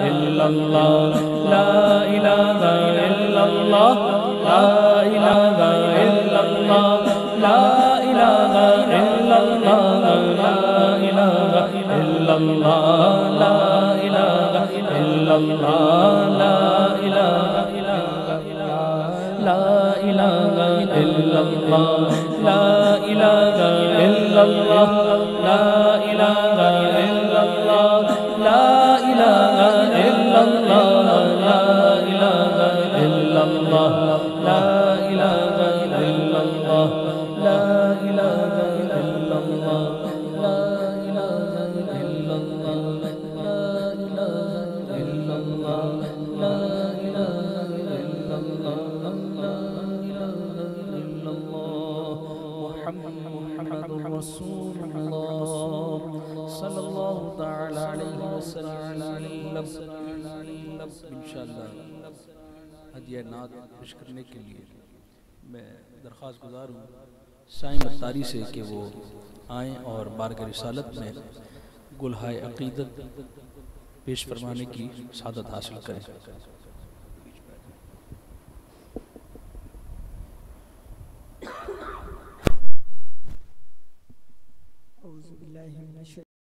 إلا الله لا إله إلا الله لا إله إلا الله لا إله إلا الله لا إله إلا الله لا إله إلا الله لا إله لا إله إلا الله لا إله إلا الله لا إله إلا الله الله لا إله إلا الله لا إله إلا الله لا إله إلا الله لا إله إلا الله لا إله إلا الله محمد رسول الله صلى الله تعالى عليه وسلم انشاءاللہ ہدیہ نعت پیش کرنے کے لیے میں درخواست گزار ہوں سائن اختاری سے کہ وہ آئیں اور بارگر رسالت میں گلہائے عقیدت پیش فرمانے کی سعادت حاصل کریں۔ من